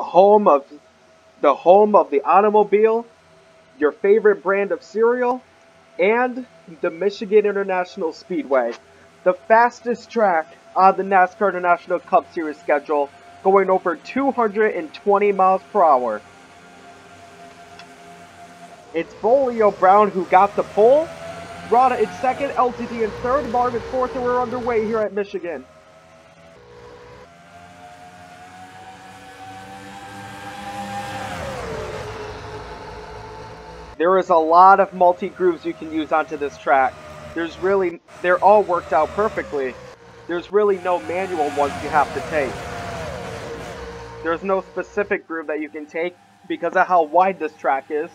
the home of the home of the automobile, your favorite brand of cereal, and the Michigan International Speedway, the fastest track on the NASCAR International Cup Series schedule, going over 220 miles per hour. It's Bolio Brown who got the pole. Rada in second, LGD in third, Martin fourth, and we're underway here at Michigan. There is a lot of multi-grooves you can use onto this track. There's really, they're all worked out perfectly. There's really no manual ones you have to take. There's no specific groove that you can take because of how wide this track is.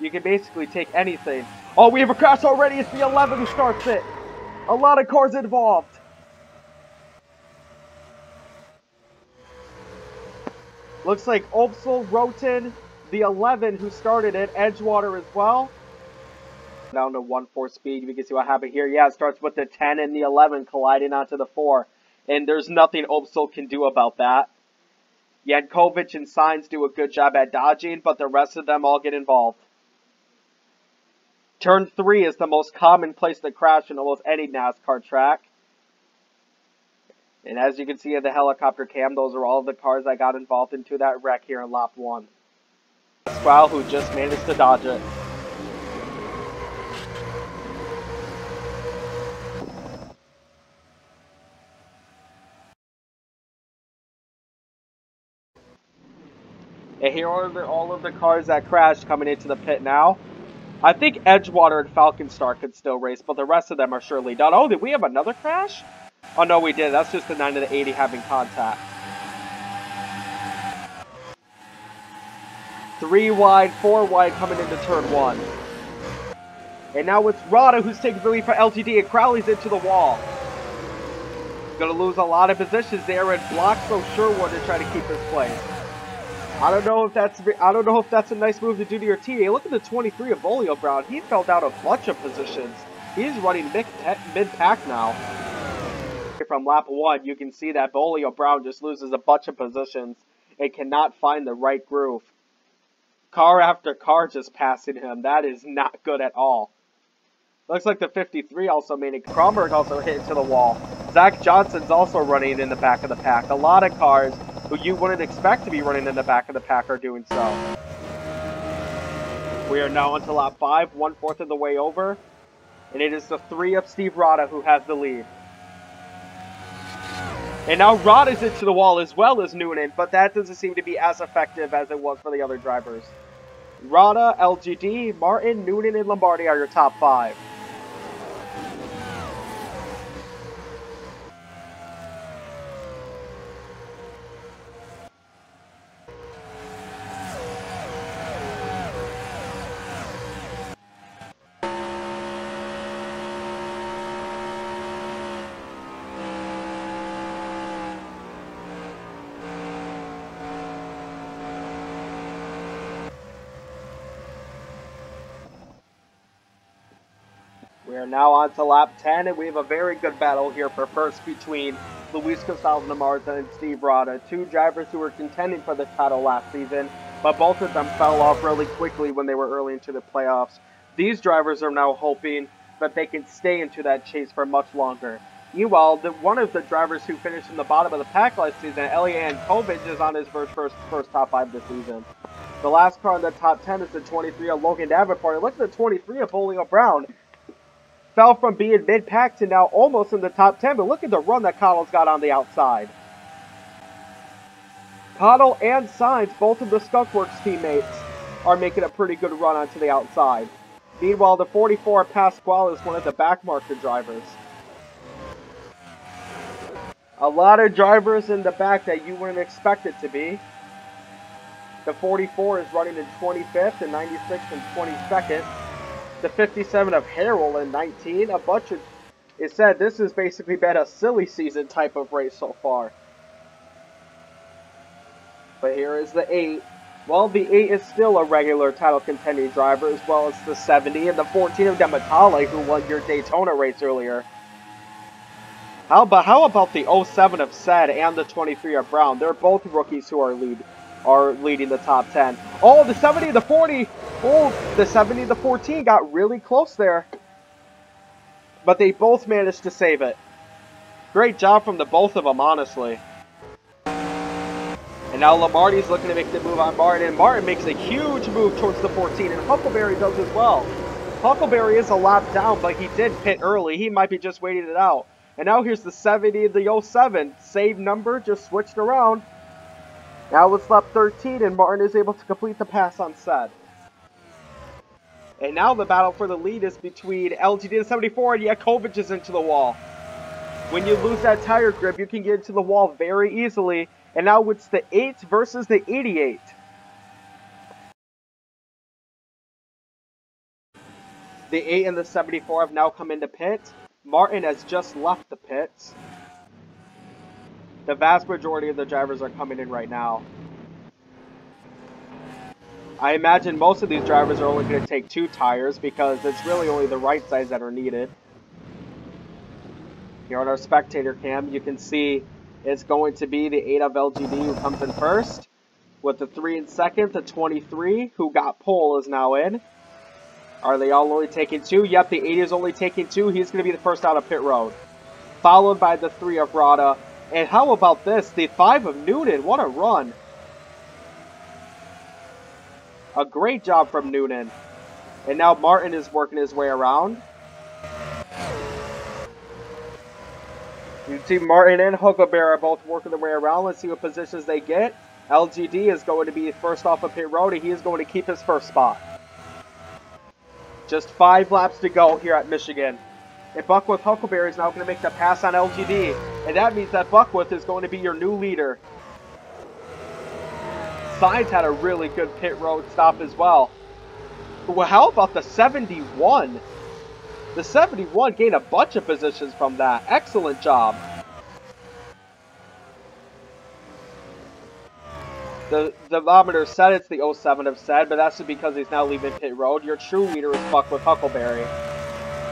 You can basically take anything. Oh, we have a crash already. It's the 11 who starts it. A lot of cars involved. Looks like Opsal, Roten, the 11 who started it, Edgewater as well. Down to 1-4 speed. We can see what happened here. Yeah, it starts with the 10 and the 11 colliding onto the 4. And there's nothing Opsal can do about that. Yankovic and Sainz do a good job at dodging, but the rest of them all get involved. Turn 3 is the most common place to crash in almost any NASCAR track. And as you can see in the helicopter cam, those are all the cars that got involved into that wreck here in lap 1. Squall who just managed to dodge it. And here are the, all of the cars that crashed coming into the pit now. I think Edgewater and Falcon Star could still race, but the rest of them are surely done. Oh, did we have another crash? Oh, no, we did. That's just the 9 of the 80 having contact. Three wide, four wide coming into turn one. And now it's Rada who's taking the lead for LGD and Crowley's into the wall. Gonna lose a lot of positions there and blocks so Sherwood to try to keep his place. I don't know if that's I don't know if that's a nice move to do to your team. Look at the 23 of Bolio Brown. He fell down a bunch of positions. He's running mid-pack now. From lap one, you can see that Bolio Brown just loses a bunch of positions and cannot find the right groove. Car after car just passing him. That is not good at all. Looks like the 53 also made it. Kronberg also hit into the wall. Zach Johnson's also running in the back of the pack. A lot of cars who you wouldn't expect to be running in the back of the pack are doing so. We are now onto lap 5, one fourth of the way over. And it is the 3 of Steve Rada who has the lead. And now Rod is into the wall as well as Noonan, but that doesn't seem to be as effective as it was for the other drivers. Rada, LGD, Martin, Noonan, and Lombardi are your top five. We are now on to lap 10, and we have a very good battle here for first between Luis Gonzalez Namarza and Steve Rada, two drivers who were contending for the title last season, but both of them fell off really quickly when they were early into the playoffs. These drivers are now hoping that they can stay into that chase for much longer. Meanwhile, the, one of the drivers who finished in the bottom of the pack last season, Elian Kovic, is on his first, first, first top five this season. The last car in the top 10 is the 23 of Logan Davenport. Look at the 23 of Bolio Brown fell from being mid-pack to now almost in the top 10, but look at the run that Connell's got on the outside. Connell and Sainz, both of the Skunkworks teammates, are making a pretty good run onto the outside. Meanwhile, the 44 Pasquale is one of the backmarker drivers. A lot of drivers in the back that you wouldn't expect it to be. The 44 is running in 25th and 96th and 22nd the 57 of Harold in 19. A bunch of it said this has basically been a silly season type of race so far. But here is the 8. Well, the 8 is still a regular title contending driver, as well as the 70 and the 14 of Dematale, who won your Daytona race earlier. How about, how about the 07 of Said and the 23 of Brown? They're both rookies who are lead are leading the top 10. Oh, the 70 the 40. Oh, the 70 the 14 got really close there. But they both managed to save it. Great job from the both of them, honestly. And now Lombardi's looking to make the move on Martin, and Martin makes a huge move towards the 14, and Huckleberry does as well. Huckleberry is a lap down, but he did pit early. He might be just waiting it out. And now here's the 70, the 07. Save number, just switched around. Now it's lap 13, and Martin is able to complete the pass on Said. And now the battle for the lead is between LGD and 74, and Yankovic is into the wall. When you lose that tire grip, you can get into the wall very easily. And now it's the 8 versus the 88. The 8 and the 74 have now come into pit. Martin has just left the pits. The vast majority of the drivers are coming in right now. I imagine most of these drivers are only going to take two tires because it's really only the right sides that are needed. Here on our spectator cam, you can see it's going to be the 8 of LGD who comes in first. With the 3 in second, the 23 who got pole is now in. Are they all only taking two? Yep, the 8 is only taking two. He's going to be the first out of pit road. Followed by the 3 of Rada. And how about this? The 5 of Noonan. What a run. A great job from Noonan. And now Martin is working his way around. You see Martin and Huckleberry are both working their way around. Let's see what positions they get. LGD is going to be first off of pit road, and he is going to keep his first spot. Just five laps to go here at Michigan. And Buckworth Huckleberry is now going to make the pass on LGD. And that means that Buckworth is going to be your new leader. Sainz had a really good pit road stop as well. Well, how about the 71? The 71 gained a bunch of positions from that. Excellent job. The thermometer said it's the 07 have Said, but that's because he's now leaving pit road. Your true leader is Buckworth Huckleberry.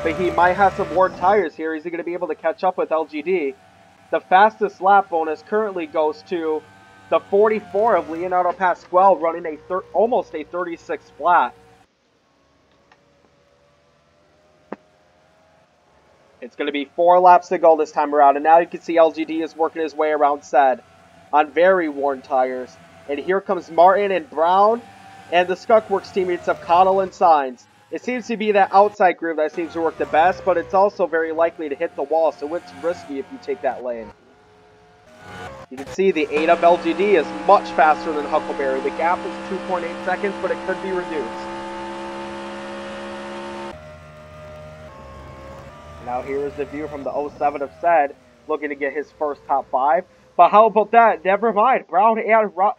But he might have some worn tires here. Is he going to be able to catch up with LGD? The fastest lap bonus currently goes to the 44 of Leonardo Pasquale running a almost a 36 flat. It's going to be four laps to go this time around. And now you can see LGD is working his way around Said on very worn tires. And here comes Martin and Brown and the Skunkworks teammates of Connell and Sainz. It seems to be that outside groove that seems to work the best, but it's also very likely to hit the wall, so it's risky if you take that lane. You can see the 8 up LGD is much faster than Huckleberry. The gap is 2.8 seconds, but it could be reduced. Now here is the view from the 07 of Said, looking to get his first top five. But how about that? Never mind. Brown and Rada.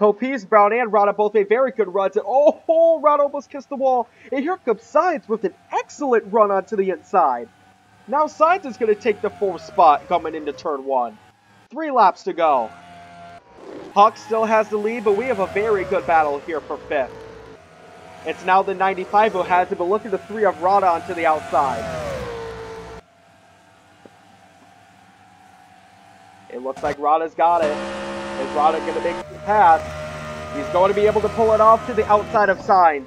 Topiz, Brown, and Rada both made very good runs. And oh, oh, Rada almost kissed the wall. And here comes Sainz with an excellent run onto the inside. Now Sainz is going to take the fourth spot coming into turn one. Three laps to go. Huck still has the lead, but we have a very good battle here for fifth. It's now the 95 who has it, but look at the three of Rada onto the outside. It looks like Rada's got it. Is Rada going to make the pass? He's going to be able to pull it off to the outside of Sainz.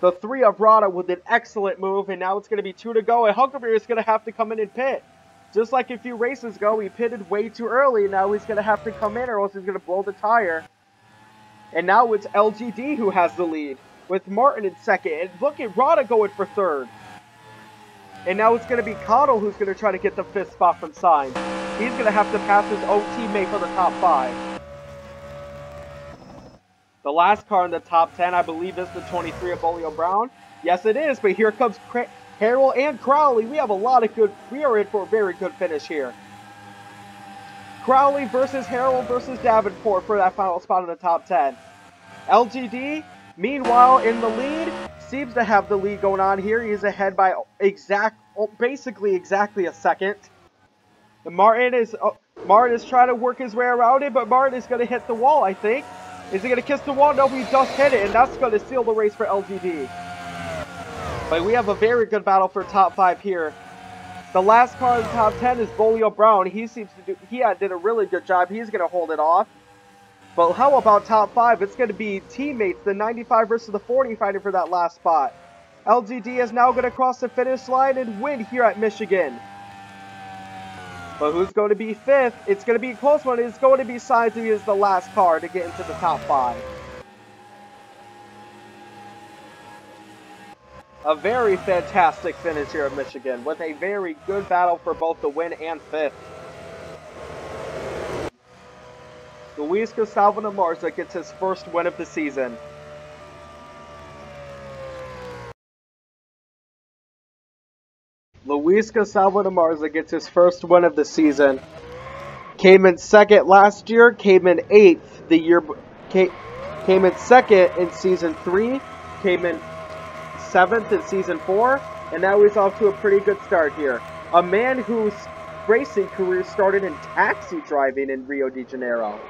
The three of Rada with an excellent move, and now it's going to be two to go, and Huckleberry is going to have to come in and pit. Just like a few races ago, he pitted way too early, now he's going to have to come in or else he's going to blow the tire. And now it's LGD who has the lead, with Martin in second. And look at Rada going for third. And now it's going to be Connell who's going to try to get the fifth spot from Sainz. He's going to have to pass his own teammate for the top five. The last car in the top 10, I believe, is the 23 of Bolio Brown. Yes, it is, but here comes Harrell and Crowley. We have a lot of good, we are in for a very good finish here. Crowley versus Harrell versus Davenport for that final spot in the top 10. LGD, meanwhile, in the lead, seems to have the lead going on here. He's ahead by exact, basically exactly a second. Martin is, uh, Martin is trying to work his way around it, but Martin is going to hit the wall, I think. Is he going to kiss the wall? No, he just hit it, and that's going to seal the race for LGD. But we have a very good battle for top five here. The last car in the top 10 is Bolio Brown. He seems to do, he did a really good job. He's going to hold it off. But how about top 5? It's going to be teammates, the 95 versus the 40 fighting for that last spot. LGD is now going to cross the finish line and win here at Michigan. But who's going to be fifth? It's going to be a close one. It's going to be Sainz who is the last car to get into the top 5. A very fantastic finish here at Michigan with a very good battle for both the win and fifth. Luis Gustavo Namarza gets his first win of the season. Luis Gustavo Namarza gets his first win of the season. Came in second last year, came in eighth the year, came, came in second in season three, came in seventh in season four, and now he's off to a pretty good start here. A man whose racing career started in taxi driving in Rio de Janeiro.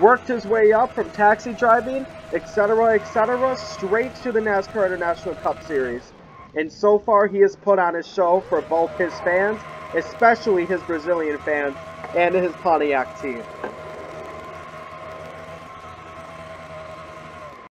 Worked his way up from taxi driving, etc., etc., straight to the NASCAR International Cup Series. And so far, he has put on a show for both his fans, especially his Brazilian fans, and his Pontiac team.